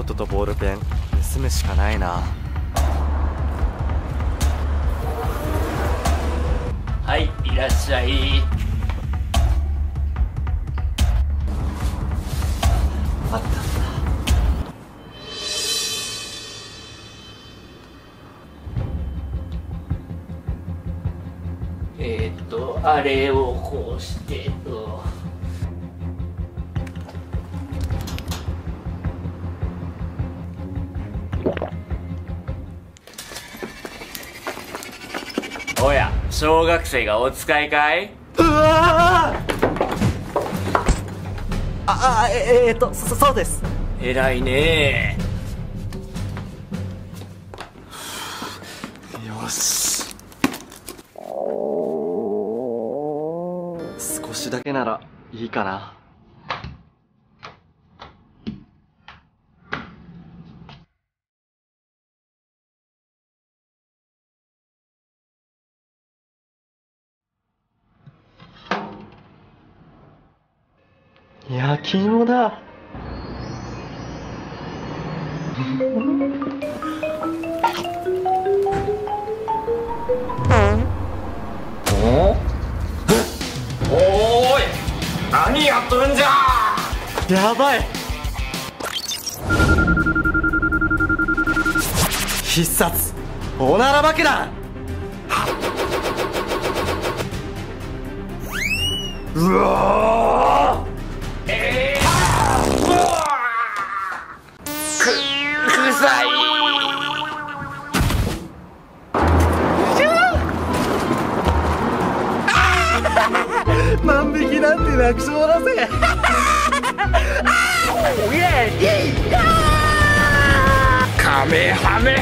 ノートとボールペン盗むしかないな。はいいらっしゃい。あったえー、っとあれをこうしてと。おや小学生がお使いかい？うわああええー、っとそそうです。偉いね。よし。少しだけならいいかな焼き芋だ。おい何やっとるんじゃ。やばい。必殺。おなら爆弾うわなんて楽勝だぜ。カメハメ